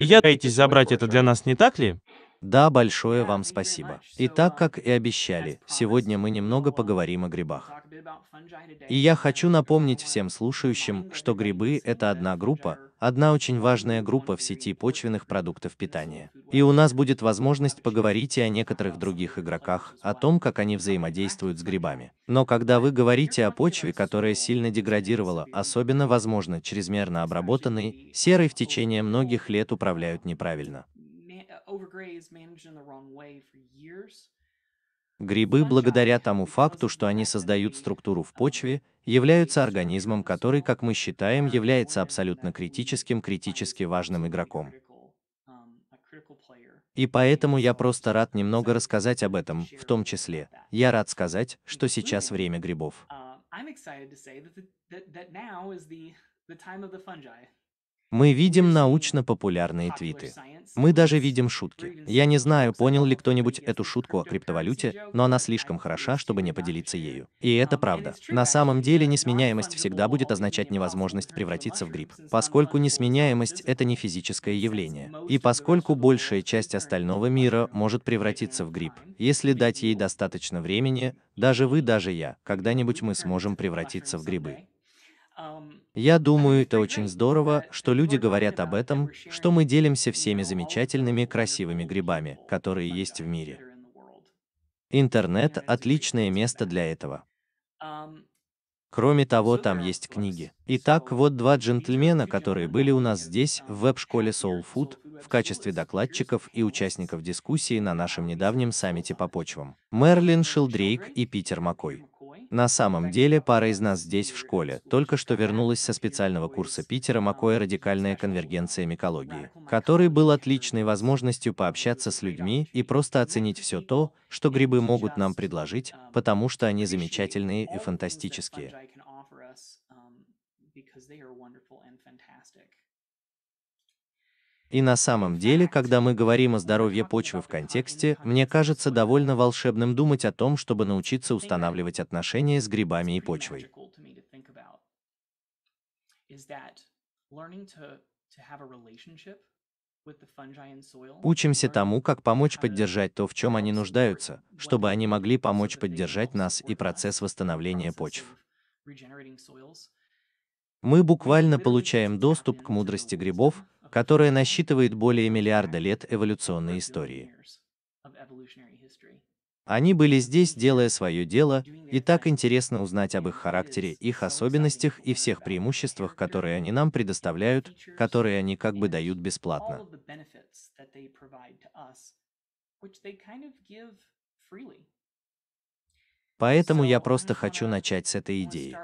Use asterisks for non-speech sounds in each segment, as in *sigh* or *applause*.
Я пытаетесь забрать это для нас, не так ли? Да, большое вам спасибо. И так, как и обещали, сегодня мы немного поговорим о грибах. И я хочу напомнить всем слушающим, что грибы – это одна группа, одна очень важная группа в сети почвенных продуктов питания. И у нас будет возможность поговорить и о некоторых других игроках, о том, как они взаимодействуют с грибами. Но когда вы говорите о почве, которая сильно деградировала, особенно, возможно, чрезмерно обработанной, серой в течение многих лет управляют неправильно. Грибы, благодаря тому факту, что они создают структуру в почве, являются организмом, который, как мы считаем, является абсолютно критическим, критически важным игроком. И поэтому я просто рад немного рассказать об этом, в том числе. Я рад сказать, что сейчас время грибов. Мы видим научно-популярные твиты. Мы даже видим шутки. Я не знаю, понял ли кто-нибудь эту шутку о криптовалюте, но она слишком хороша, чтобы не поделиться ею. И это правда. На самом деле несменяемость всегда будет означать невозможность превратиться в гриб, поскольку несменяемость — это не физическое явление. И поскольку большая часть остального мира может превратиться в гриб, если дать ей достаточно времени, даже вы, даже я, когда-нибудь мы сможем превратиться в грибы. Я думаю, это очень здорово, что люди говорят об этом, что мы делимся всеми замечательными, красивыми грибами, которые есть в мире. Интернет – отличное место для этого. Кроме того, там есть книги. Итак, вот два джентльмена, которые были у нас здесь, в веб-школе Soul Food, в качестве докладчиков и участников дискуссии на нашем недавнем саммите по почвам. Мерлин Шилдрейк и Питер Маккой. На самом деле, пара из нас здесь в школе. Только что вернулась со специального курса Питера Макоя «Радикальная конвергенция микологии», который был отличной возможностью пообщаться с людьми и просто оценить все то, что грибы могут нам предложить, потому что они замечательные и фантастические. И на самом деле, когда мы говорим о здоровье почвы в контексте, мне кажется довольно волшебным думать о том, чтобы научиться устанавливать отношения с грибами и почвой. Учимся тому, как помочь поддержать то, в чем они нуждаются, чтобы они могли помочь поддержать нас и процесс восстановления почв. Мы буквально получаем доступ к мудрости грибов, которая насчитывает более миллиарда лет эволюционной истории. Они были здесь, делая свое дело, и так интересно узнать об их характере, их особенностях и всех преимуществах, которые они нам предоставляют, которые они как бы дают бесплатно. Поэтому я просто хочу начать с этой идеи.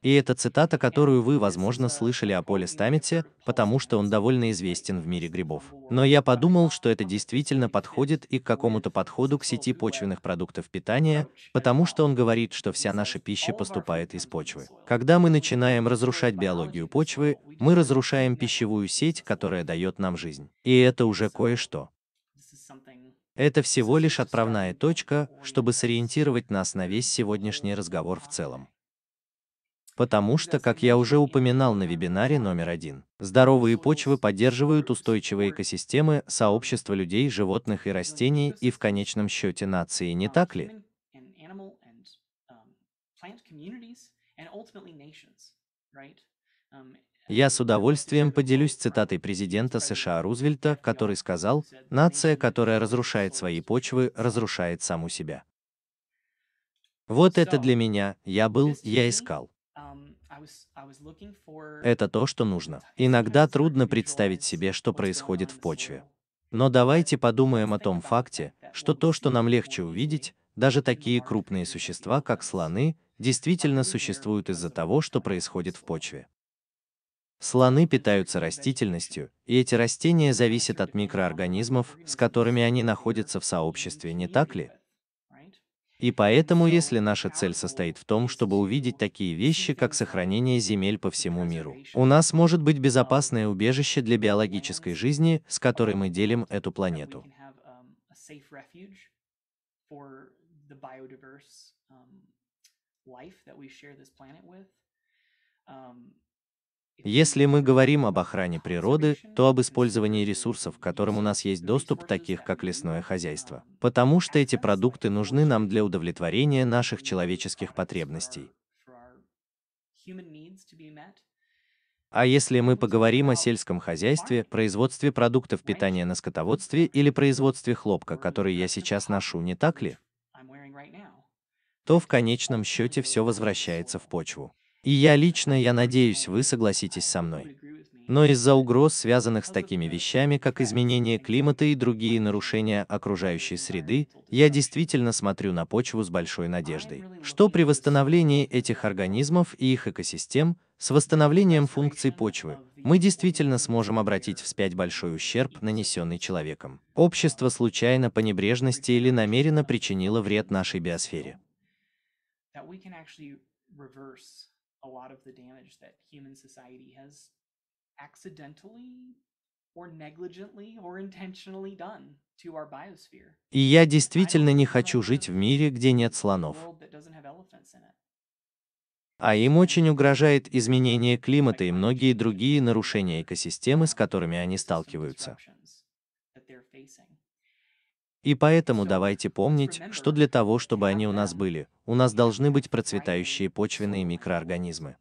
И это цитата, которую вы, возможно, слышали о Поле Стамите, потому что он довольно известен в мире грибов. Но я подумал, что это действительно подходит и к какому-то подходу к сети почвенных продуктов питания, потому что он говорит, что вся наша пища поступает из почвы. Когда мы начинаем разрушать биологию почвы, мы разрушаем пищевую сеть, которая дает нам жизнь. И это уже кое-что. Это всего лишь отправная точка, чтобы сориентировать нас на весь сегодняшний разговор в целом. Потому что, как я уже упоминал на вебинаре номер один, здоровые почвы поддерживают устойчивые экосистемы, сообщества людей, животных и растений и в конечном счете нации, не так ли? Я с удовольствием поделюсь цитатой президента США Рузвельта, который сказал, «Нация, которая разрушает свои почвы, разрушает саму себя». Вот это для меня, я был, я искал. Это то, что нужно. Иногда трудно представить себе, что происходит в почве. Но давайте подумаем о том факте, что то, что нам легче увидеть, даже такие крупные существа, как слоны, действительно существуют из-за того, что происходит в почве. Слоны питаются растительностью, и эти растения зависят от микроорганизмов, с которыми они находятся в сообществе, не так ли? И поэтому, если наша цель состоит в том, чтобы увидеть такие вещи, как сохранение земель по всему миру, у нас может быть безопасное убежище для биологической жизни, с которой мы делим эту планету. Если мы говорим об охране природы, то об использовании ресурсов, к которым у нас есть доступ, таких как лесное хозяйство. Потому что эти продукты нужны нам для удовлетворения наших человеческих потребностей. А если мы поговорим о сельском хозяйстве, производстве продуктов питания на скотоводстве или производстве хлопка, который я сейчас ношу, не так ли? То в конечном счете все возвращается в почву. И я лично, я надеюсь, вы согласитесь со мной. Но из-за угроз, связанных с такими вещами, как изменение климата и другие нарушения окружающей среды, я действительно смотрю на почву с большой надеждой, что при восстановлении этих организмов и их экосистем, с восстановлением функций почвы, мы действительно сможем обратить вспять большой ущерб, нанесенный человеком. Общество случайно, по небрежности или намеренно причинило вред нашей биосфере. A lot of the damage that human society has. И я действительно не хочу жить в мире, где нет слонов. А им очень угрожает изменение климата и многие другие нарушения экосистемы, с которыми они сталкиваются. И поэтому давайте помнить, что для того, чтобы они у нас были, у нас должны быть процветающие почвенные микроорганизмы.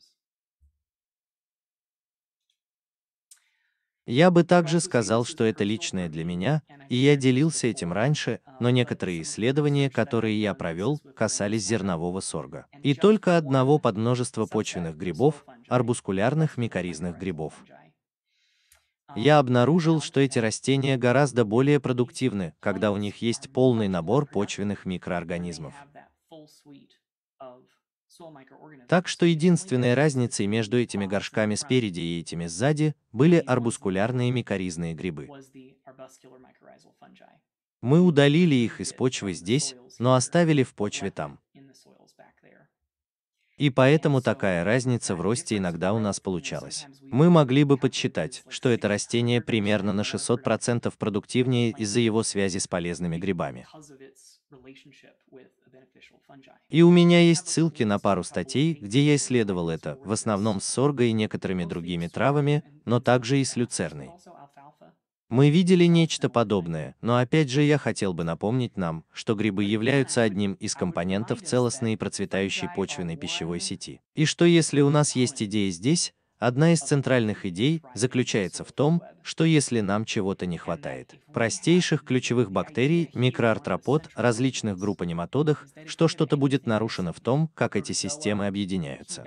Я бы также сказал, что это личное для меня, и я делился этим раньше, но некоторые исследования, которые я провел, касались зернового сорга. И только одного подмножества почвенных грибов, арбускулярных микоризных грибов. Я обнаружил, что эти растения гораздо более продуктивны, когда у них есть полный набор почвенных микроорганизмов. Так что единственной разницей между этими горшками спереди и этими сзади были арбускулярные микоризные грибы. Мы удалили их из почвы здесь, но оставили в почве там. И поэтому такая разница в росте иногда у нас получалась. Мы могли бы подсчитать, что это растение примерно на 600% продуктивнее из-за его связи с полезными грибами. И у меня есть ссылки на пару статей, где я исследовал это, в основном с сорго и некоторыми другими травами, но также и с люцерной. Мы видели нечто подобное, но опять же я хотел бы напомнить нам, что грибы являются одним из компонентов целостной и процветающей почвенной пищевой сети. И что если у нас есть идеи здесь, Одна из центральных идей заключается в том, что если нам чего-то не хватает, простейших ключевых бактерий, микроартропод, различных групп нематодах, что что-то будет нарушено в том, как эти системы объединяются.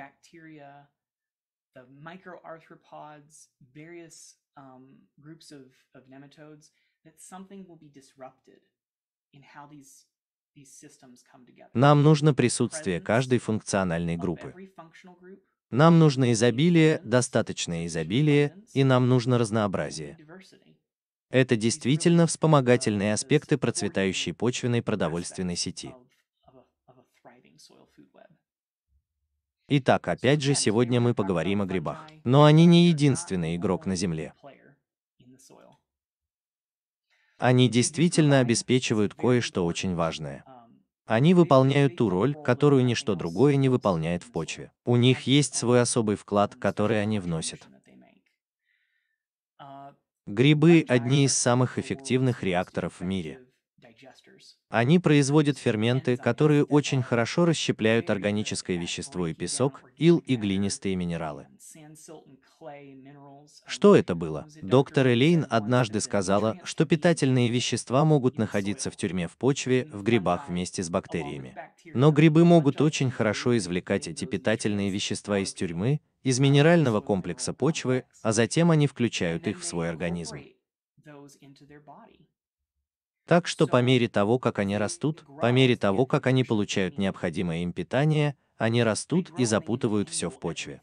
Нам нужно присутствие каждой функциональной группы. Нам нужно изобилие, достаточное изобилие, и нам нужно разнообразие. Это действительно вспомогательные аспекты процветающей почвенной продовольственной сети. Итак, опять же, сегодня мы поговорим о грибах. Но они не единственный игрок на Земле. Они действительно обеспечивают кое-что очень важное. Они выполняют ту роль, которую ничто другое не выполняет в почве. У них есть свой особый вклад, который они вносят. Грибы – одни из самых эффективных реакторов в мире. Они производят ферменты, которые очень хорошо расщепляют органическое вещество и песок, ил и глинистые минералы. Что это было? Доктор Элейн однажды сказала, что питательные вещества могут находиться в тюрьме в почве, в грибах вместе с бактериями. Но грибы могут очень хорошо извлекать эти питательные вещества из тюрьмы, из минерального комплекса почвы, а затем они включают их в свой организм. Так что по мере того, как они растут, по мере того, как они получают необходимое им питание, они растут и запутывают все в почве.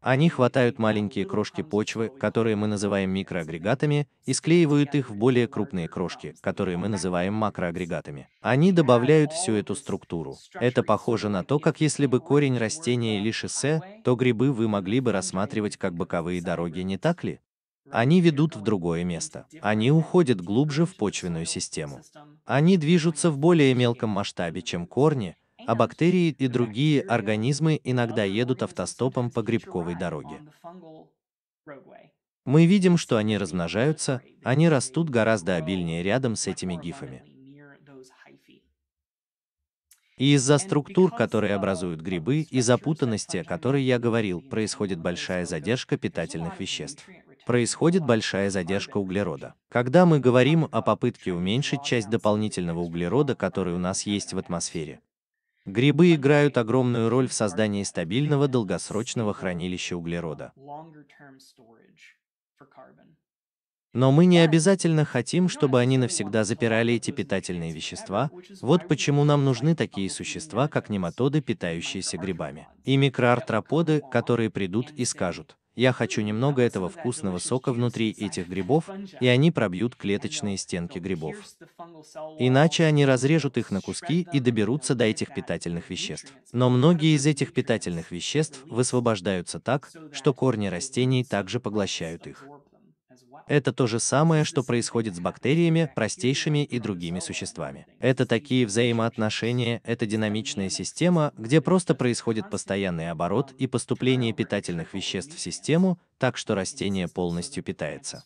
Они хватают маленькие крошки почвы, которые мы называем микроагрегатами, и склеивают их в более крупные крошки, которые мы называем макроагрегатами. Они добавляют всю эту структуру. Это похоже на то, как если бы корень растения или шоссе, то грибы вы могли бы рассматривать как боковые дороги, не так ли? Они ведут в другое место. Они уходят глубже в почвенную систему. Они движутся в более мелком масштабе, чем корни, а бактерии и другие организмы иногда едут автостопом по грибковой дороге. Мы видим, что они размножаются, они растут гораздо обильнее рядом с этими гифами. И из-за структур, которые образуют грибы, и запутанности, о которой я говорил, происходит большая задержка питательных веществ. Происходит большая задержка углерода. Когда мы говорим о попытке уменьшить часть дополнительного углерода, который у нас есть в атмосфере, грибы играют огромную роль в создании стабильного долгосрочного хранилища углерода. Но мы не обязательно хотим, чтобы они навсегда запирали эти питательные вещества. Вот почему нам нужны такие существа, как нематоды, питающиеся грибами. И микроартроподы, которые придут и скажут, я хочу немного этого вкусного сока внутри этих грибов, и они пробьют клеточные стенки грибов. Иначе они разрежут их на куски и доберутся до этих питательных веществ. Но многие из этих питательных веществ высвобождаются так, что корни растений также поглощают их. Это то же самое, что происходит с бактериями, простейшими и другими существами. Это такие взаимоотношения, это динамичная система, где просто происходит постоянный оборот и поступление питательных веществ в систему, так что растение полностью питается.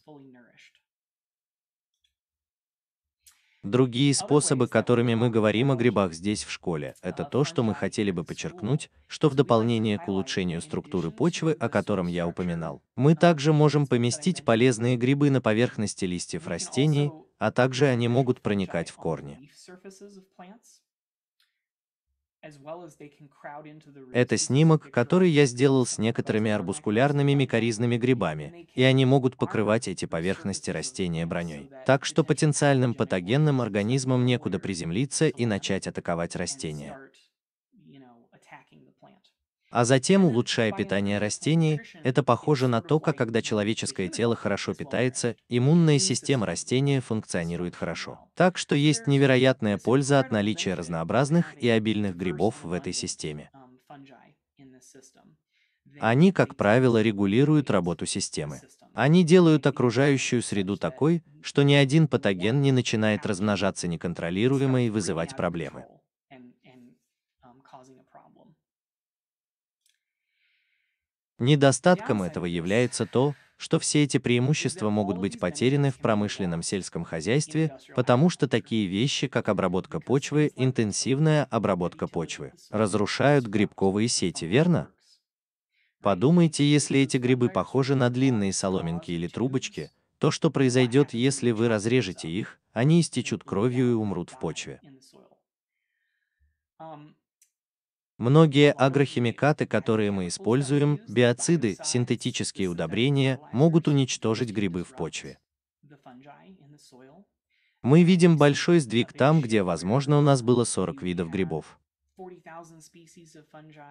Другие способы, которыми мы говорим о грибах здесь в школе, это то, что мы хотели бы подчеркнуть, что в дополнение к улучшению структуры почвы, о котором я упоминал, мы также можем поместить полезные грибы на поверхности листьев растений, а также они могут проникать в корни. Это снимок, который я сделал с некоторыми арбускулярными микоризными грибами, и они могут покрывать эти поверхности растения броней. Так что потенциальным патогенным организмам некуда приземлиться и начать атаковать растения а затем улучшая питание растений, это похоже на то, как когда человеческое тело хорошо питается, иммунная система растения функционирует хорошо. Так что есть невероятная польза от наличия разнообразных и обильных грибов в этой системе. Они, как правило, регулируют работу системы. Они делают окружающую среду такой, что ни один патоген не начинает размножаться неконтролируемо и вызывать проблемы. Недостатком этого является то, что все эти преимущества могут быть потеряны в промышленном сельском хозяйстве, потому что такие вещи, как обработка почвы, интенсивная обработка почвы, разрушают грибковые сети, верно? Подумайте, если эти грибы похожи на длинные соломинки или трубочки, то что произойдет, если вы разрежете их, они истечут кровью и умрут в почве. Многие агрохимикаты, которые мы используем, биоциды, синтетические удобрения, могут уничтожить грибы в почве. Мы видим большой сдвиг там, где, возможно, у нас было 40 видов грибов.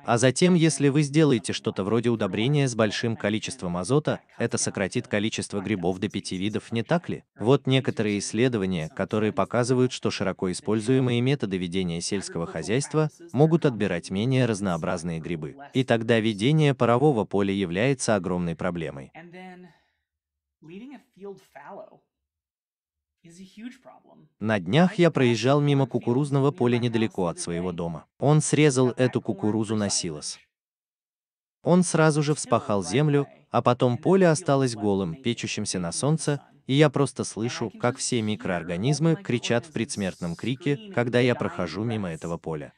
А затем, если вы сделаете что-то вроде удобрения с большим количеством азота, это сократит количество грибов до пяти видов, не так ли? Вот некоторые исследования, которые показывают, что широко используемые методы ведения сельского хозяйства могут отбирать менее разнообразные грибы. И тогда ведение парового поля является огромной проблемой. На днях я проезжал мимо кукурузного поля недалеко от своего дома. Он срезал эту кукурузу на силос. Он сразу же вспахал землю, а потом поле осталось голым, печущимся на солнце, и я просто слышу, как все микроорганизмы кричат в предсмертном крике, когда я прохожу мимо этого поля.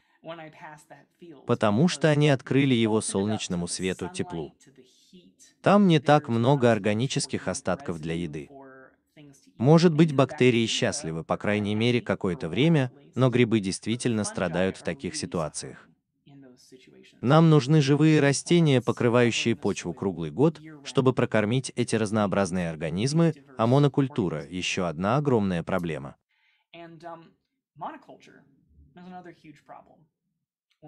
Потому что они открыли его солнечному свету, теплу. Там не так много органических остатков для еды. Может быть, бактерии счастливы, по крайней мере, какое-то время, но грибы действительно страдают в таких ситуациях. Нам нужны живые растения, покрывающие почву круглый год, чтобы прокормить эти разнообразные организмы, а монокультура – еще одна огромная проблема.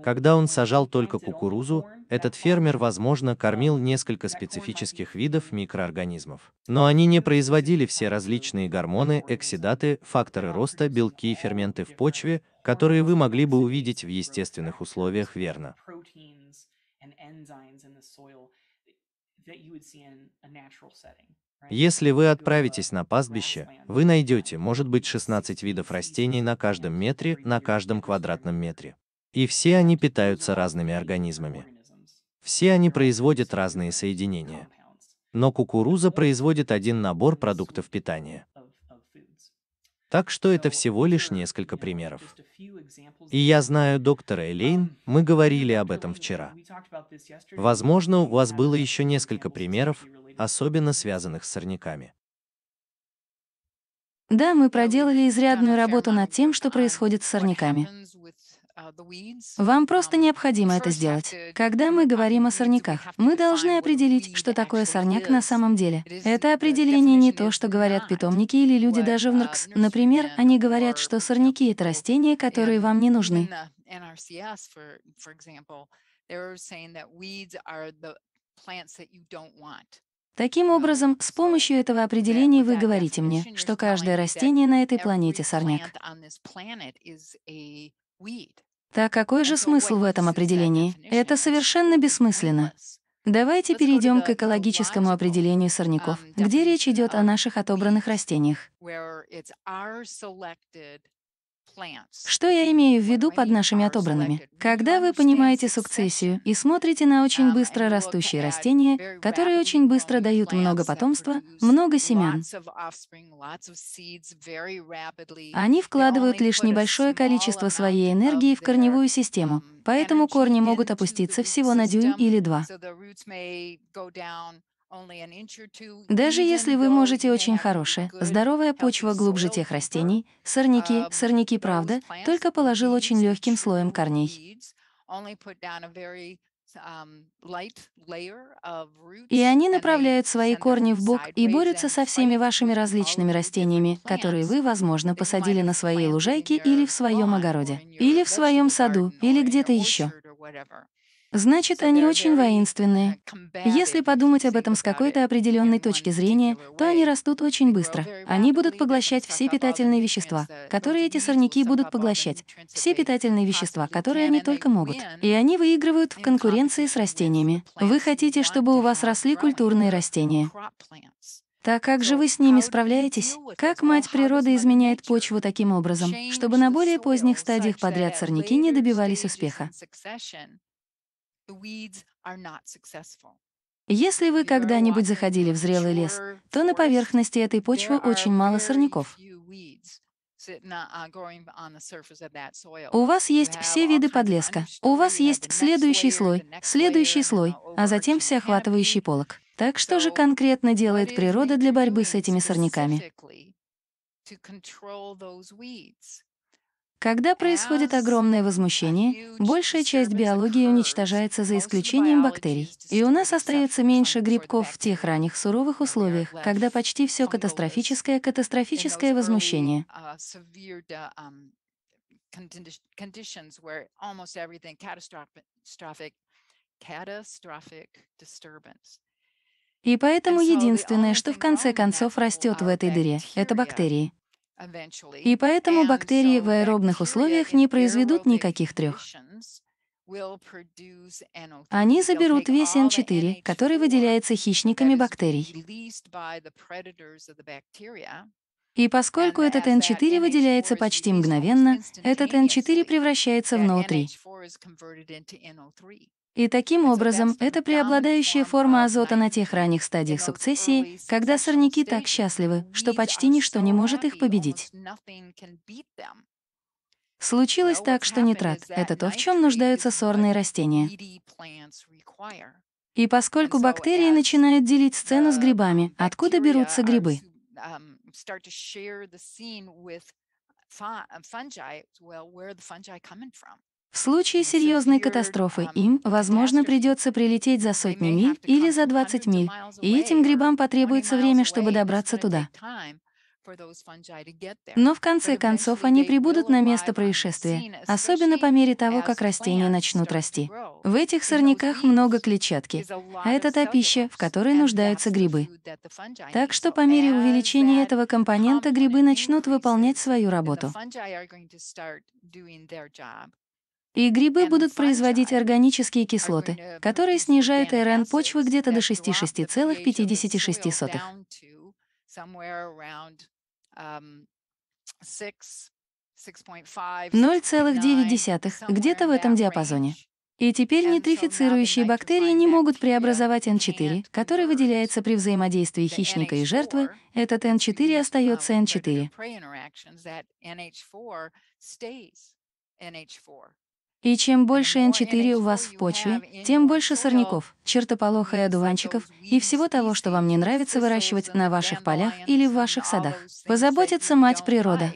Когда он сажал только кукурузу, этот фермер, возможно, кормил несколько специфических видов микроорганизмов. Но они не производили все различные гормоны, эксидаты, факторы роста, белки и ферменты в почве, которые вы могли бы увидеть в естественных условиях, верно? Если вы отправитесь на пастбище, вы найдете, может быть, 16 видов растений на каждом метре, на каждом квадратном метре. И все они питаются разными организмами. Все они производят разные соединения. Но кукуруза производит один набор продуктов питания. Так что это всего лишь несколько примеров. И я знаю доктора Элейн, мы говорили об этом вчера. Возможно, у вас было еще несколько примеров, особенно связанных с сорняками. Да, мы проделали изрядную работу над тем, что происходит с сорняками. Вам просто необходимо это сделать. Когда мы говорим о сорняках, мы должны определить, что такое сорняк на самом деле. Это определение не то, что говорят питомники или люди даже в НРКС. Например, они говорят, что сорняки — это растения, которые вам не нужны. Таким образом, с помощью этого определения вы говорите мне, что каждое растение на этой планете — сорняк. Так какой же смысл в этом определении? Это совершенно бессмысленно. Давайте перейдем к экологическому определению сорняков, где речь идет о наших отобранных растениях. Что я имею в виду под нашими отобранными? Когда вы понимаете сукцессию и смотрите на очень быстро растущие растения, которые очень быстро дают много потомства, много семян, они вкладывают лишь небольшое количество своей энергии в корневую систему, поэтому корни могут опуститься всего на дюйм или два. Даже если вы можете очень хорошая, здоровая почва глубже тех растений, сорняки, сорняки правда, только положил очень легким слоем корней. И они направляют свои корни в бок и борются со всеми вашими различными растениями, которые вы, возможно, посадили на своей лужайке или в своем огороде, или в своем саду, или где-то еще. Значит, они очень воинственные. Если подумать об этом с какой-то определенной точки зрения, то они растут очень быстро. Они будут поглощать все питательные вещества, которые эти сорняки будут поглощать, все питательные вещества, которые они только могут. И они выигрывают в конкуренции с растениями. Вы хотите, чтобы у вас росли культурные растения. Так как же вы с ними справляетесь? Как мать природа изменяет почву таким образом, чтобы на более поздних стадиях подряд сорняки не добивались успеха? Если вы когда-нибудь заходили в зрелый лес, то на поверхности этой почвы очень мало сорняков. У вас есть все виды подлеска. У вас есть следующий слой, следующий слой, а затем всеохватывающий полог. Так что же конкретно делает природа для борьбы с этими сорняками? Когда происходит огромное возмущение, большая часть биологии уничтожается за исключением бактерий. И у нас остается меньше грибков в тех ранних суровых условиях, когда почти все катастрофическое катастрофическое возмущение. И поэтому единственное, что в конце концов растет в этой дыре, это бактерии. И поэтому бактерии в аэробных условиях не произведут никаких трех. Они заберут весь N4, который выделяется хищниками бактерий. И поскольку этот N4 выделяется почти мгновенно, этот N4 превращается в NO3. И таким образом, это преобладающая форма азота на тех ранних стадиях сукцессии, когда сорняки так счастливы, что почти ничто не может их победить. Случилось так, что нитрат — это то, в чем нуждаются сорные растения. И поскольку бактерии начинают делить сцену с грибами, откуда берутся грибы? В случае серьезной катастрофы им, возможно, придется прилететь за сотни миль или за 20 миль, и этим грибам потребуется время, чтобы добраться туда. Но в конце концов они прибудут на место происшествия, особенно по мере того, как растения начнут расти. В этих сорняках много клетчатки, а это та пища, в которой нуждаются грибы. Так что по мере увеличения этого компонента грибы начнут выполнять свою работу. И грибы будут производить органические кислоты, которые снижают РН почвы где-то до 66,56. 0,9, где-то в этом диапазоне. И теперь нейтрифицирующие бактерии не могут преобразовать N4, который выделяется при взаимодействии хищника и жертвы. Этот N4 остается N4. И чем больше N4 у вас в почве, тем больше сорняков, чертополоха и одуванчиков и всего того, что вам не нравится выращивать на ваших полях или в ваших садах. Позаботится мать природа.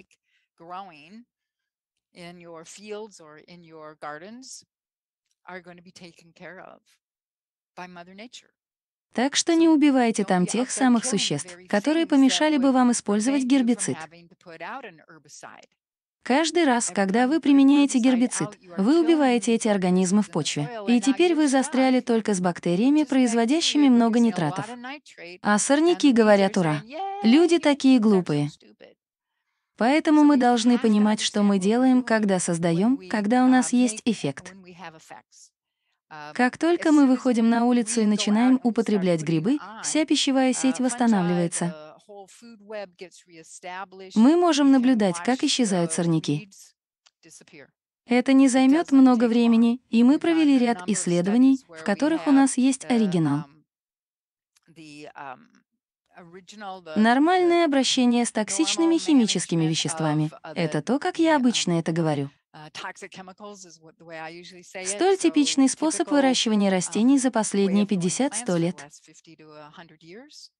Так что не убивайте там тех самых существ, которые помешали бы вам использовать гербицид. Каждый раз, когда вы применяете гербицид, вы убиваете эти организмы в почве. И теперь вы застряли только с бактериями, производящими много нитратов. А сорняки говорят «Ура!». Люди такие глупые. Поэтому мы должны понимать, что мы делаем, когда создаем, когда у нас есть эффект. Как только мы выходим на улицу и начинаем употреблять грибы, вся пищевая сеть восстанавливается. Мы можем наблюдать, как исчезают сорняки. Это не займет много времени, и мы провели ряд исследований, в которых у нас есть оригинал. Нормальное обращение с токсичными химическими веществами — это то, как я обычно это говорю. Столь типичный способ выращивания растений за последние 50-100 лет.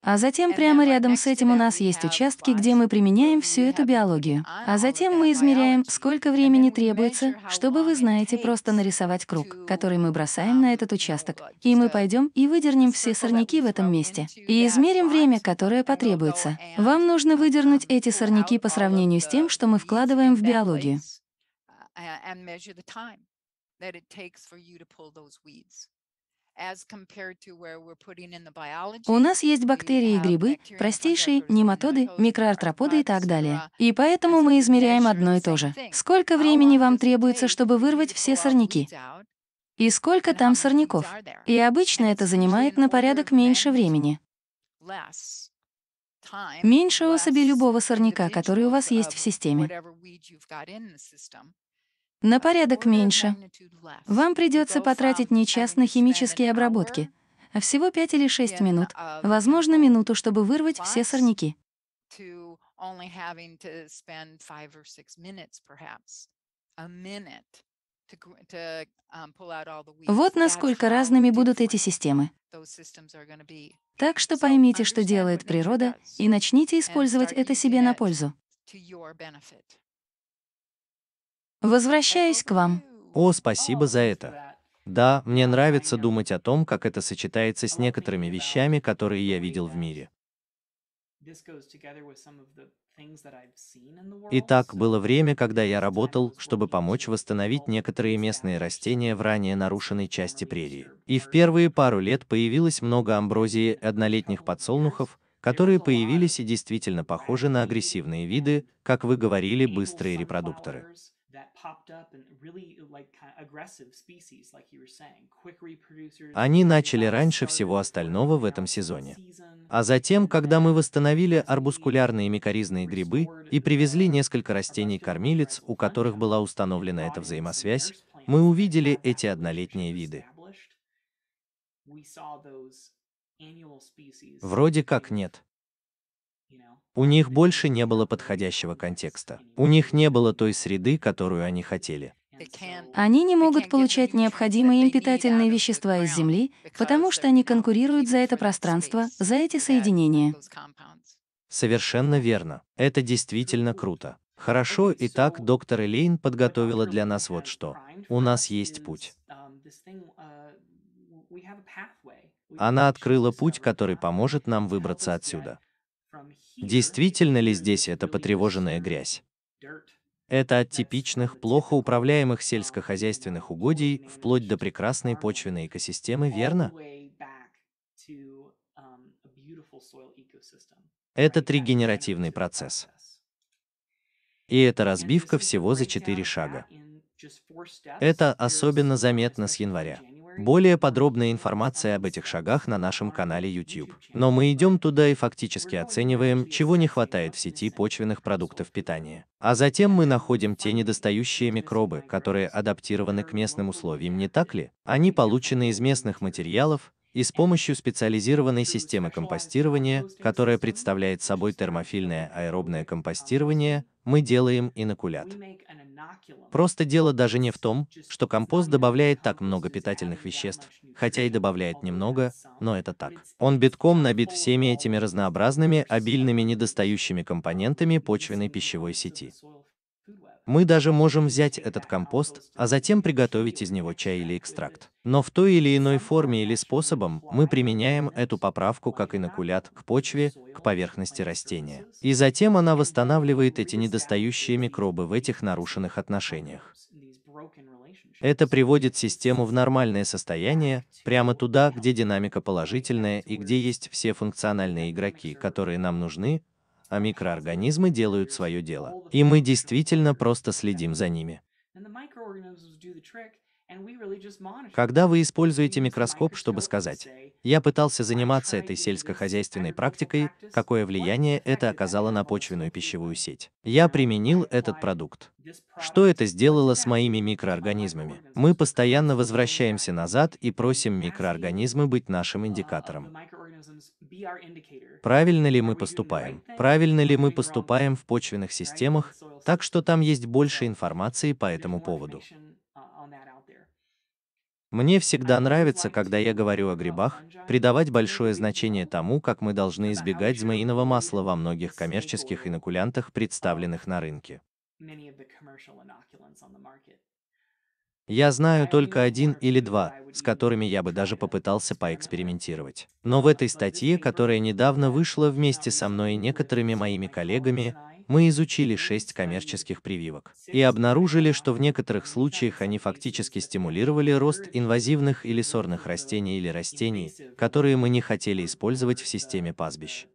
А затем прямо рядом с этим у нас есть участки, где мы применяем всю эту биологию. А затем мы измеряем, сколько времени требуется, чтобы, вы знаете, просто нарисовать круг, который мы бросаем на этот участок. И мы пойдем и выдернем все сорняки в этом месте. И измерим время, которое потребуется. Вам нужно выдернуть эти сорняки по сравнению с тем, что мы вкладываем в биологию and measure the time that it takes for you to pull those weeds. У нас есть бактерии и грибы, простейшие нематоды, микроартроподы и так далее. И поэтому мы измеряем одно и то же. Сколько времени вам требуется, чтобы вырвать все сорняки? И сколько там сорняков? И обычно это занимает на порядок меньше времени. Меньше особи любого сорняка, который у вас есть в системе на порядок меньше. Вам придется потратить не час на химические обработки, а всего 5 или 6 минут, возможно, минуту, чтобы вырвать все сорняки. Вот насколько разными будут эти системы. Так что поймите, что делает природа, и начните использовать это себе на пользу. Возвращаюсь к вам. О, спасибо за это. Да, мне нравится думать о том, как это сочетается с некоторыми вещами, которые я видел в мире. Итак, было время, когда я работал, чтобы помочь восстановить некоторые местные растения в ранее нарушенной части прерии. И в первые пару лет появилось много амброзии однолетних подсолнухов, которые появились и действительно похожи на агрессивные виды, как вы говорили, быстрые репродукторы. Они начали раньше всего остального в этом сезоне. А затем, когда мы восстановили арбускулярные микоризные грибы и привезли несколько растений-кормилец, у которых была установлена эта взаимосвязь, мы увидели эти однолетние виды. Вроде как нет. У них больше не было подходящего контекста. У них не было той среды, которую они хотели. Они не могут получать необходимые им питательные вещества из Земли, потому что они конкурируют за это пространство, за эти соединения. Совершенно верно. Это действительно круто. Хорошо, итак, доктор Элейн подготовила для нас вот что. У нас есть путь. Она открыла путь, который поможет нам выбраться отсюда. Действительно ли здесь это потревоженная грязь? Это от типичных, плохо управляемых сельскохозяйственных угодий вплоть до прекрасной почвенной экосистемы, верно? Это регенеративный процесс. И это разбивка всего за четыре шага. Это особенно заметно с января. Более подробная информация об этих шагах на нашем канале YouTube. Но мы идем туда и фактически оцениваем, чего не хватает в сети почвенных продуктов питания. А затем мы находим те недостающие микробы, которые адаптированы к местным условиям, не так ли? Они получены из местных материалов, и с помощью специализированной системы компостирования, которая представляет собой термофильное аэробное компостирование, мы делаем инокулят. Просто дело даже не в том, что компост добавляет так много питательных веществ, хотя и добавляет немного, но это так. Он битком набит всеми этими разнообразными, обильными недостающими компонентами почвенной пищевой сети. Мы даже можем взять этот компост, а затем приготовить из него чай или экстракт. Но в той или иной форме или способом мы применяем эту поправку как инокулят к почве, к поверхности растения. И затем она восстанавливает эти недостающие микробы в этих нарушенных отношениях. Это приводит систему в нормальное состояние, прямо туда, где динамика положительная и где есть все функциональные игроки, которые нам нужны, а микроорганизмы делают свое дело. И мы действительно просто следим за ними. Когда вы используете микроскоп, чтобы сказать, «Я пытался заниматься этой сельскохозяйственной практикой, какое влияние это оказало на почвенную пищевую сеть? Я применил этот продукт. Что это сделало с моими микроорганизмами? Мы постоянно возвращаемся назад и просим микроорганизмы быть нашим индикатором. Правильно ли мы поступаем? Правильно ли мы поступаем в почвенных системах, так что там есть больше информации по этому поводу? Мне всегда нравится, когда я говорю о грибах, придавать большое значение тому, как мы должны избегать змеиного масла во многих коммерческих инокулянтах, представленных на рынке. Я знаю только один или два, с которыми я бы даже попытался поэкспериментировать. Но в этой статье, которая недавно вышла вместе со мной и некоторыми моими коллегами, мы изучили шесть коммерческих прививок и обнаружили, что в некоторых случаях они фактически стимулировали рост инвазивных или сорных растений или растений, которые мы не хотели использовать в системе пастбищ.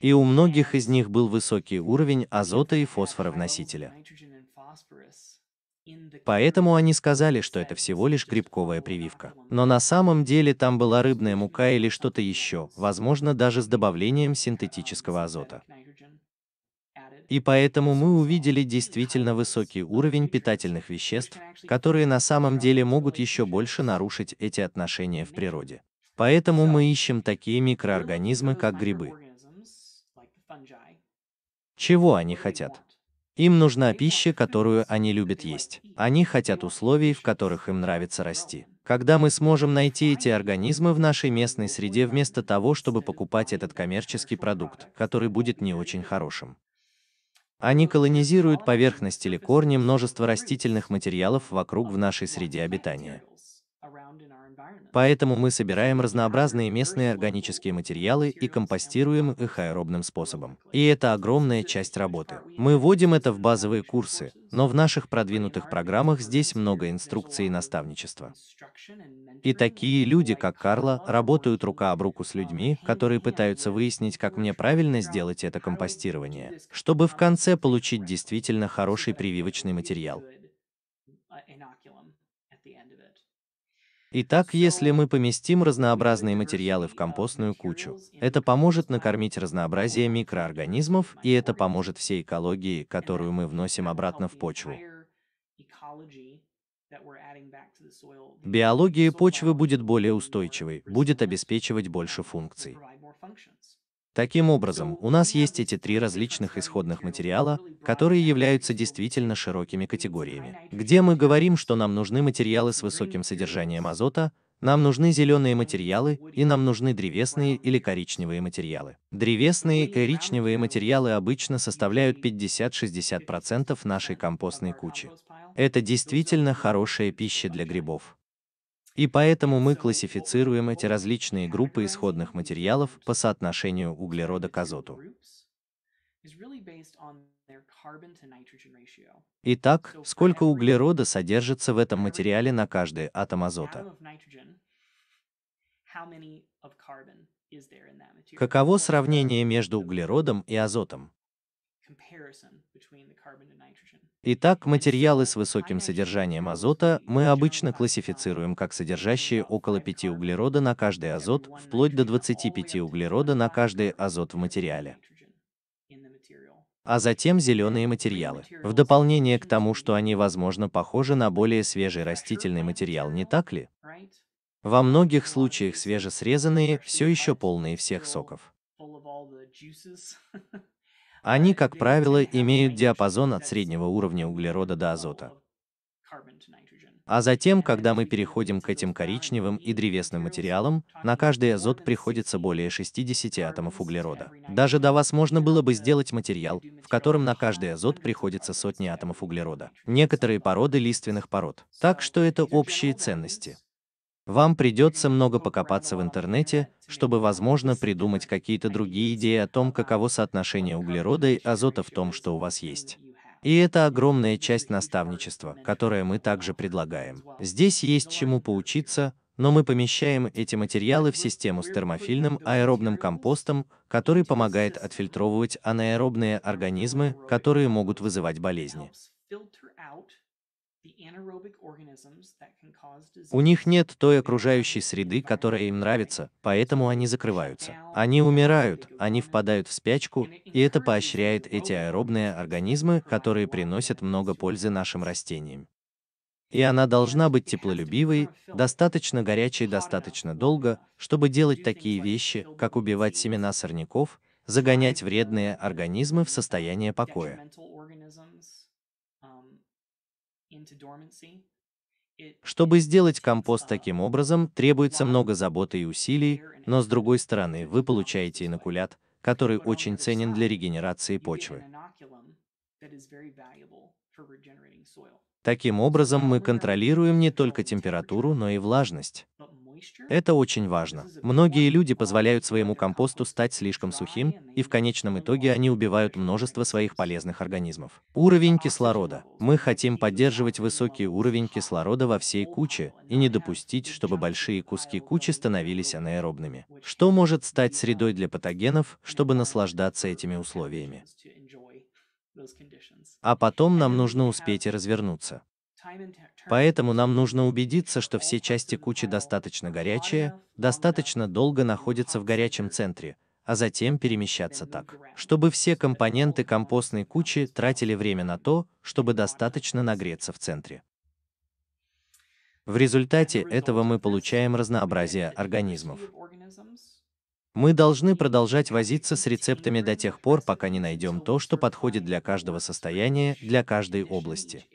И у многих из них был высокий уровень азота и фосфора в носителе. Поэтому они сказали, что это всего лишь грибковая прививка. Но на самом деле там была рыбная мука или что-то еще, возможно, даже с добавлением синтетического азота. И поэтому мы увидели действительно высокий уровень питательных веществ, которые на самом деле могут еще больше нарушить эти отношения в природе. Поэтому мы ищем такие микроорганизмы, как грибы. Чего они хотят? Им нужна пища, которую они любят есть. Они хотят условий, в которых им нравится расти. Когда мы сможем найти эти организмы в нашей местной среде вместо того, чтобы покупать этот коммерческий продукт, который будет не очень хорошим. Они колонизируют поверхность или корни множества растительных материалов вокруг в нашей среде обитания. Поэтому мы собираем разнообразные местные органические материалы и компостируем их аэробным способом. И это огромная часть работы. Мы вводим это в базовые курсы, но в наших продвинутых программах здесь много инструкций и наставничества. И такие люди, как Карла, работают рука об руку с людьми, которые пытаются выяснить, как мне правильно сделать это компостирование, чтобы в конце получить действительно хороший прививочный материал. Итак, если мы поместим разнообразные материалы в компостную кучу, это поможет накормить разнообразие микроорганизмов, и это поможет всей экологии, которую мы вносим обратно в почву. Биология почвы будет более устойчивой, будет обеспечивать больше функций. Таким образом, у нас есть эти три различных исходных материала, которые являются действительно широкими категориями. Где мы говорим, что нам нужны материалы с высоким содержанием азота, нам нужны зеленые материалы и нам нужны древесные или коричневые материалы. Древесные и коричневые материалы обычно составляют 50-60% нашей компостной кучи. Это действительно хорошая пища для грибов. И поэтому мы классифицируем эти различные группы исходных материалов по соотношению углерода к азоту. Итак, сколько углерода содержится в этом материале на каждый атом азота? Каково сравнение между углеродом и азотом? Итак, материалы с высоким содержанием азота мы обычно классифицируем как содержащие около 5 углерода на каждый азот, вплоть до 25 углерода на каждый азот в материале. А затем зеленые материалы. В дополнение к тому, что они, возможно, похожи на более свежий растительный материал, не так ли? Во многих случаях свежесрезанные все еще полные всех соков. *laughs* Они, как правило, имеют диапазон от среднего уровня углерода до азота. А затем, когда мы переходим к этим коричневым и древесным материалам, на каждый азот приходится более 60 атомов углерода. Даже до вас можно было бы сделать материал, в котором на каждый азот приходится сотни атомов углерода. Некоторые породы лиственных пород. Так что это общие ценности. Вам придется много покопаться в интернете, чтобы, возможно, придумать какие-то другие идеи о том, каково соотношение углерода и азота в том, что у вас есть. И это огромная часть наставничества, которое мы также предлагаем. Здесь есть чему поучиться, но мы помещаем эти материалы в систему с термофильным аэробным компостом, который помогает отфильтровывать анаэробные организмы, которые могут вызывать болезни. У них нет той окружающей среды, которая им нравится, поэтому они закрываются. Они умирают, они впадают в спячку, и это поощряет эти аэробные организмы, которые приносят много пользы нашим растениям. И она должна быть теплолюбивой, достаточно горячей достаточно долго, чтобы делать такие вещи, как убивать семена сорняков, загонять вредные организмы в состояние покоя. Чтобы сделать компост таким образом, требуется много заботы и усилий, но с другой стороны, вы получаете инокулят, который очень ценен для регенерации почвы. Таким образом, мы контролируем не только температуру, но и влажность. Это очень важно. Многие люди позволяют своему компосту стать слишком сухим, и в конечном итоге они убивают множество своих полезных организмов. Уровень кислорода. Мы хотим поддерживать высокий уровень кислорода во всей куче и не допустить, чтобы большие куски кучи становились анаэробными. Что может стать средой для патогенов, чтобы наслаждаться этими условиями? А потом нам нужно успеть и развернуться. Поэтому нам нужно убедиться, что все части кучи достаточно горячие, достаточно долго находятся в горячем центре, а затем перемещаться так, чтобы все компоненты компостной кучи тратили время на то, чтобы достаточно нагреться в центре. В результате этого мы получаем разнообразие организмов. Мы должны продолжать возиться с рецептами до тех пор, пока не найдем то, что подходит для каждого состояния, для каждой области.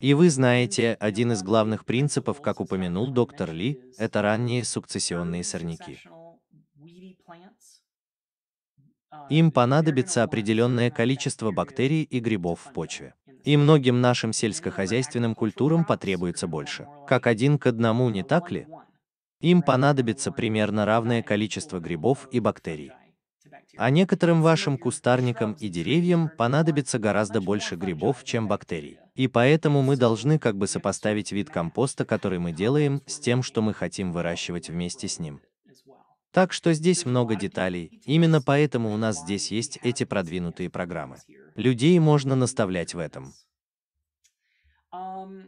И вы знаете, один из главных принципов, как упомянул доктор Ли, это ранние сукцессионные сорняки. Им понадобится определенное количество бактерий и грибов в почве. И многим нашим сельскохозяйственным культурам потребуется больше. Как один к одному, не так ли? Им понадобится примерно равное количество грибов и бактерий. А некоторым вашим кустарникам и деревьям понадобится гораздо больше грибов, чем бактерий. И поэтому мы должны как бы сопоставить вид компоста, который мы делаем, с тем, что мы хотим выращивать вместе с ним. Так что здесь много деталей, именно поэтому у нас здесь есть эти продвинутые программы. Людей можно наставлять в этом.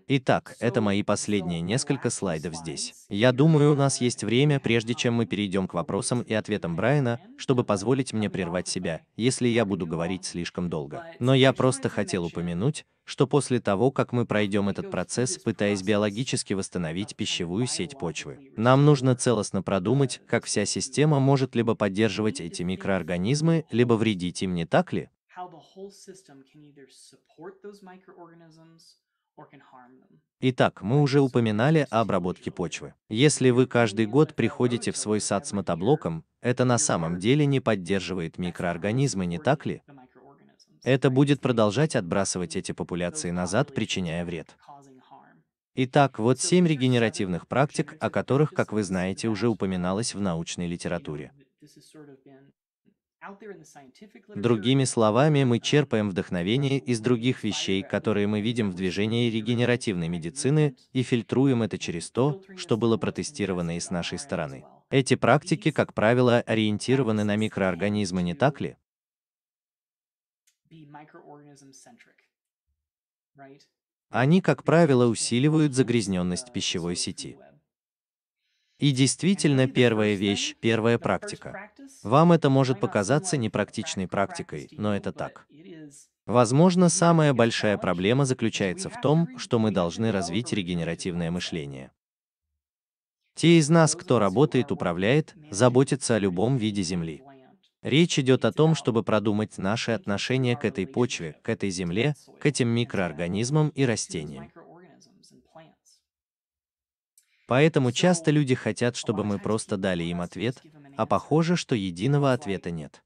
Итак, это мои последние несколько слайдов здесь. Я думаю, у нас есть время, прежде чем мы перейдем к вопросам и ответам Брайана, чтобы позволить мне прервать себя, если я буду говорить слишком долго. Но я просто хотел упомянуть, что после того, как мы пройдем этот процесс, пытаясь биологически восстановить пищевую сеть почвы, нам нужно целостно продумать, как вся система может либо поддерживать эти микроорганизмы, либо вредить им, не так ли? Итак, мы уже упоминали о обработке почвы. Если вы каждый год приходите в свой сад с мотоблоком, это на самом деле не поддерживает микроорганизмы, не так ли? Это будет продолжать отбрасывать эти популяции назад, причиняя вред. Итак, вот семь регенеративных практик, о которых, как вы знаете, уже упоминалось в научной литературе. Другими словами, мы черпаем вдохновение из других вещей, которые мы видим в движении регенеративной медицины, и фильтруем это через то, что было протестировано и с нашей стороны. Эти практики, как правило, ориентированы на микроорганизмы, не так ли? Они, как правило, усиливают загрязненность пищевой сети. И действительно, первая вещь, первая практика. Вам это может показаться непрактичной практикой, но это так. Возможно, самая большая проблема заключается в том, что мы должны развить регенеративное мышление. Те из нас, кто работает, управляет, заботится о любом виде земли. Речь идет о том, чтобы продумать наши отношения к этой почве, к этой земле, к этим микроорганизмам и растениям. Поэтому часто люди хотят, чтобы мы просто дали им ответ, а похоже, что единого ответа нет.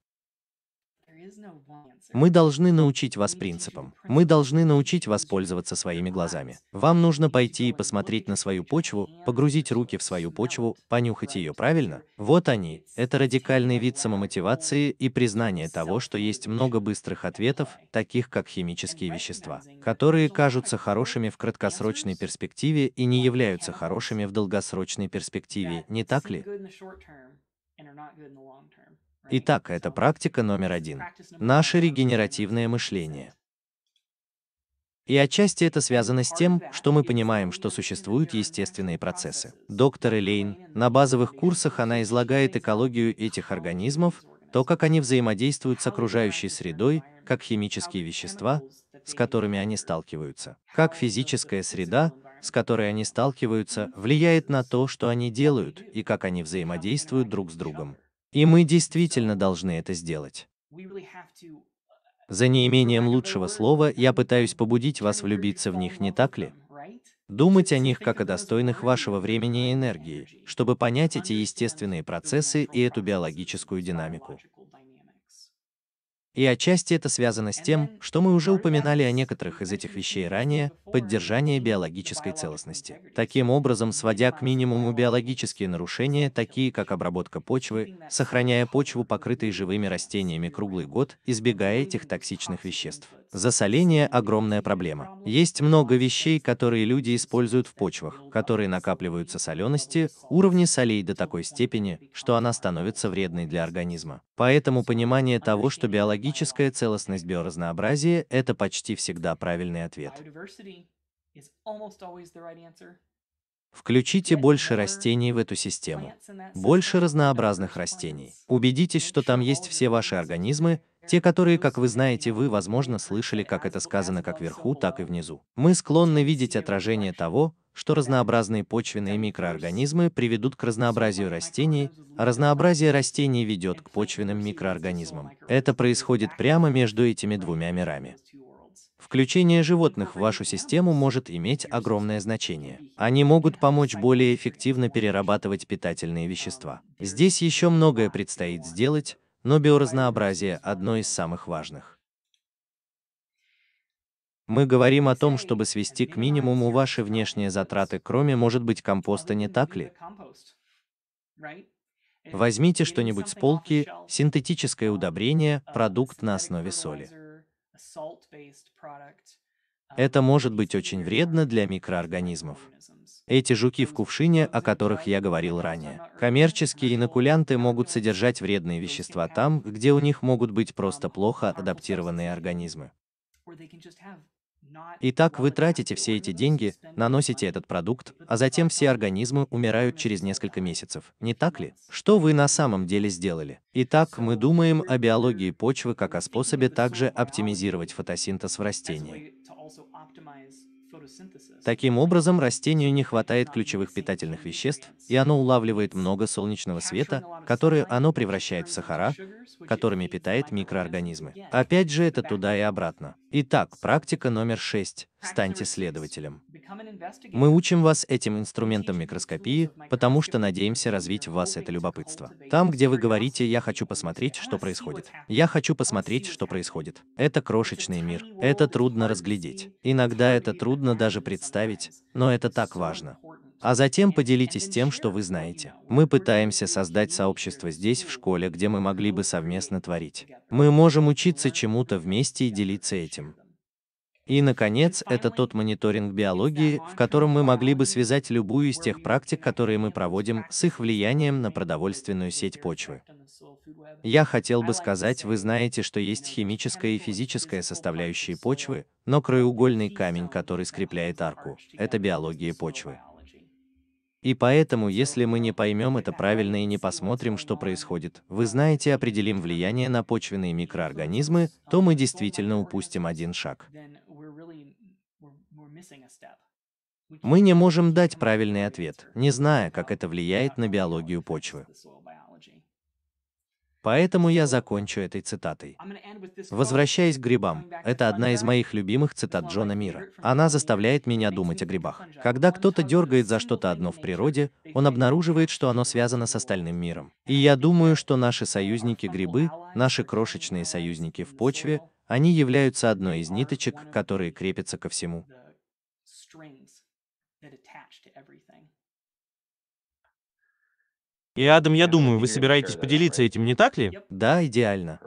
Мы должны научить вас принципам. Мы должны научить вас пользоваться своими глазами. Вам нужно пойти и посмотреть на свою почву, погрузить руки в свою почву, понюхать ее, правильно? Вот они. Это радикальный вид самомотивации и признание того, что есть много быстрых ответов, таких как химические вещества, которые кажутся хорошими в краткосрочной перспективе и не являются хорошими в долгосрочной перспективе, не так ли? Итак, это практика номер один. Наше регенеративное мышление. И отчасти это связано с тем, что мы понимаем, что существуют естественные процессы. Доктор Элейн, на базовых курсах она излагает экологию этих организмов, то, как они взаимодействуют с окружающей средой, как химические вещества, с которыми они сталкиваются, как физическая среда, с которой они сталкиваются, влияет на то, что они делают, и как они взаимодействуют друг с другом. И мы действительно должны это сделать. За неимением лучшего слова я пытаюсь побудить вас влюбиться в них, не так ли? Думать о них как о достойных вашего времени и энергии, чтобы понять эти естественные процессы и эту биологическую динамику. И отчасти это связано с тем, что мы уже упоминали о некоторых из этих вещей ранее, поддержание биологической целостности. Таким образом, сводя к минимуму биологические нарушения, такие как обработка почвы, сохраняя почву покрытой живыми растениями круглый год, избегая этих токсичных веществ. Засоление – огромная проблема. Есть много вещей, которые люди используют в почвах, которые накапливаются солености, уровни солей до такой степени, что она становится вредной для организма. Поэтому понимание того, что биологическая целостность биоразнообразия – это почти всегда правильный ответ. Включите больше растений в эту систему. Больше разнообразных растений. Убедитесь, что там есть все ваши организмы, те, которые, как вы знаете, вы, возможно, слышали, как это сказано как вверху, так и внизу. Мы склонны видеть отражение того, что разнообразные почвенные микроорганизмы приведут к разнообразию растений, а разнообразие растений ведет к почвенным микроорганизмам. Это происходит прямо между этими двумя мирами. Включение животных в вашу систему может иметь огромное значение. Они могут помочь более эффективно перерабатывать питательные вещества. Здесь еще многое предстоит сделать, но биоразнообразие – одно из самых важных. Мы говорим о том, чтобы свести к минимуму ваши внешние затраты, кроме, может быть, компоста, не так ли? Возьмите что-нибудь с полки, синтетическое удобрение, продукт на основе соли. Это может быть очень вредно для микроорганизмов. Эти жуки в кувшине, о которых я говорил ранее. Коммерческие инокулянты могут содержать вредные вещества там, где у них могут быть просто плохо адаптированные организмы. Итак, вы тратите все эти деньги, наносите этот продукт, а затем все организмы умирают через несколько месяцев. Не так ли? Что вы на самом деле сделали? Итак, мы думаем о биологии почвы как о способе также оптимизировать фотосинтез в растении. Таким образом, растению не хватает ключевых питательных веществ, и оно улавливает много солнечного света, которое оно превращает в сахара, которыми питает микроорганизмы. Опять же, это туда и обратно. Итак, практика номер шесть. Станьте следователем. Мы учим вас этим инструментам микроскопии, потому что надеемся развить в вас это любопытство. Там, где вы говорите «я хочу посмотреть, что происходит». Я хочу посмотреть, что происходит. Это крошечный мир. Это трудно разглядеть. Иногда это трудно даже представить, но это так важно. А затем поделитесь тем, что вы знаете. Мы пытаемся создать сообщество здесь, в школе, где мы могли бы совместно творить. Мы можем учиться чему-то вместе и делиться этим. И, наконец, это тот мониторинг биологии, в котором мы могли бы связать любую из тех практик, которые мы проводим, с их влиянием на продовольственную сеть почвы. Я хотел бы сказать, вы знаете, что есть химическая и физическая составляющие почвы, но краеугольный камень, который скрепляет арку, это биология почвы. И поэтому, если мы не поймем это правильно и не посмотрим, что происходит, вы знаете, определим влияние на почвенные микроорганизмы, то мы действительно упустим один шаг. Мы не можем дать правильный ответ, не зная, как это влияет на биологию почвы. Поэтому я закончу этой цитатой. Возвращаясь к грибам, это одна из моих любимых цитат Джона Мира. Она заставляет меня думать о грибах. Когда кто-то дергает за что-то одно в природе, он обнаруживает, что оно связано с остальным миром. И я думаю, что наши союзники-грибы, наши крошечные союзники в почве, они являются одной из ниточек, которые крепятся ко всему. И, Адам, я думаю, вы собираетесь поделиться этим, не так ли? Да, идеально.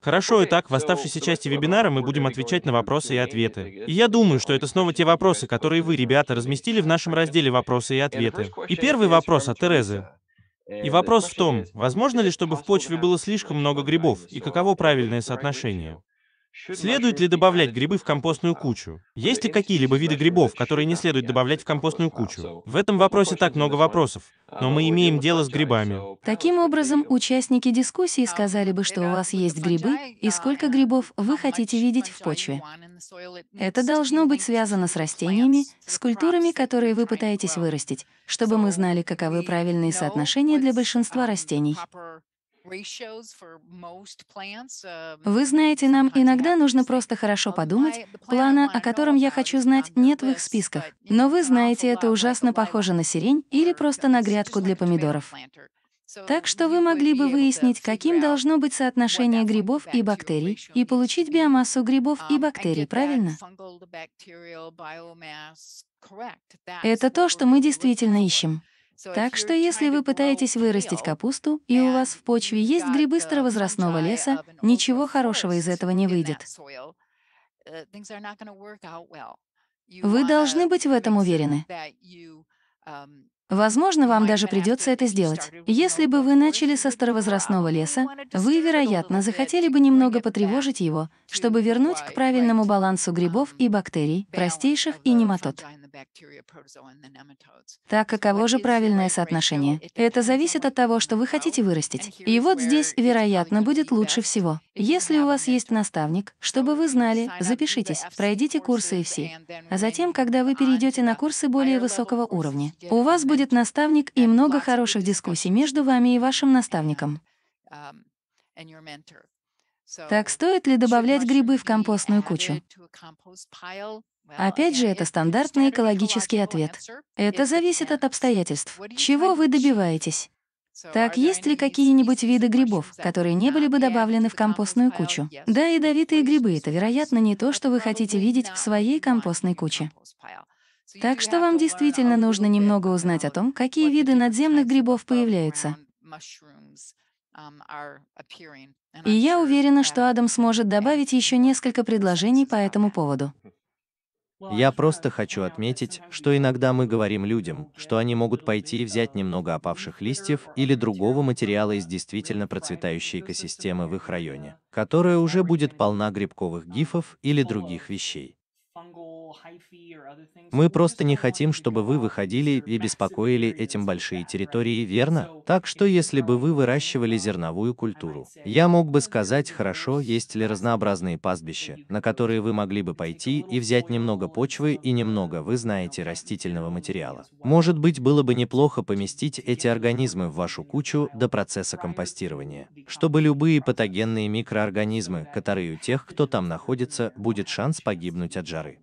Хорошо, итак, в оставшейся части вебинара мы будем отвечать на вопросы и ответы. И я думаю, что это снова те вопросы, которые вы, ребята, разместили в нашем разделе «Вопросы и ответы». И первый вопрос от Терезы. И вопрос в том, возможно ли, чтобы в почве было слишком много грибов, и каково правильное соотношение? Следует ли добавлять грибы в компостную кучу? Есть ли какие-либо виды грибов, которые не следует добавлять в компостную кучу? В этом вопросе так много вопросов, но мы имеем дело с грибами. Таким образом, участники дискуссии сказали бы, что у вас есть грибы, и сколько грибов вы хотите видеть в почве. Это должно быть связано с растениями, с культурами, которые вы пытаетесь вырастить, чтобы мы знали, каковы правильные соотношения для большинства растений. Вы знаете, нам иногда нужно просто хорошо подумать. Плана, о котором я хочу знать, нет в их списках. Но вы знаете, это ужасно похоже на сирень или просто на грядку для помидоров. Так что вы могли бы выяснить, каким должно быть соотношение грибов и бактерий, и получить биомассу грибов и бактерий, правильно? Это то, что мы действительно ищем. Так что если вы пытаетесь вырастить капусту, и у вас в почве есть грибы старовозрастного леса, ничего хорошего из этого не выйдет. Вы должны быть в этом уверены. Возможно, вам даже придется это сделать. Если бы вы начали со старовозрастного леса, вы, вероятно, захотели бы немного потревожить его, чтобы вернуть к правильному балансу грибов и бактерий, простейших и нематод. Так каково же правильное соотношение? Это зависит от того, что вы хотите вырастить. И вот здесь, вероятно, будет лучше всего. Если у вас есть наставник, чтобы вы знали, запишитесь, пройдите курсы EFC. А затем, когда вы перейдете на курсы более высокого уровня, у вас будет наставник и много хороших дискуссий между вами и вашим наставником. Так стоит ли добавлять грибы в компостную кучу? Опять же, это стандартный экологический ответ. Это зависит от обстоятельств. Чего вы добиваетесь? Так, есть ли какие-нибудь виды грибов, которые не были бы добавлены в компостную кучу? Да, ядовитые грибы — это, вероятно, не то, что вы хотите видеть в своей компостной куче. Так что вам действительно нужно немного узнать о том, какие виды надземных грибов появляются. И я уверена, что Адам сможет добавить еще несколько предложений по этому поводу. Я просто хочу отметить, что иногда мы говорим людям, что они могут пойти и взять немного опавших листьев или другого материала из действительно процветающей экосистемы в их районе, которая уже будет полна грибковых гифов или других вещей. Мы просто не хотим, чтобы вы выходили и беспокоили этим большие территории, верно? Так что если бы вы выращивали зерновую культуру, я мог бы сказать, хорошо, есть ли разнообразные пастбища, на которые вы могли бы пойти и взять немного почвы и немного, вы знаете, растительного материала. Может быть, было бы неплохо поместить эти организмы в вашу кучу до процесса компостирования, чтобы любые патогенные микроорганизмы, которые у тех, кто там находится, будет шанс погибнуть от жары.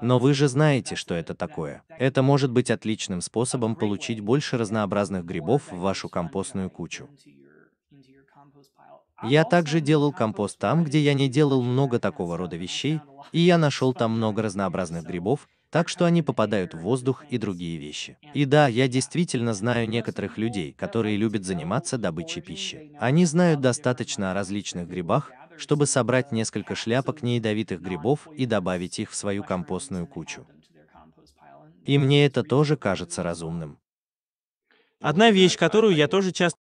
Но вы же знаете, что это такое. Это может быть отличным способом получить больше разнообразных грибов в вашу компостную кучу. Я также делал компост там, где я не делал много такого рода вещей, и я нашел там много разнообразных грибов, так что они попадают в воздух и другие вещи. И да, я действительно знаю некоторых людей, которые любят заниматься добычей пищи. Они знают достаточно о различных грибах, чтобы собрать несколько шляпок неядовитых грибов и добавить их в свою компостную кучу. И мне это тоже кажется разумным. Одна вещь, которую я тоже часто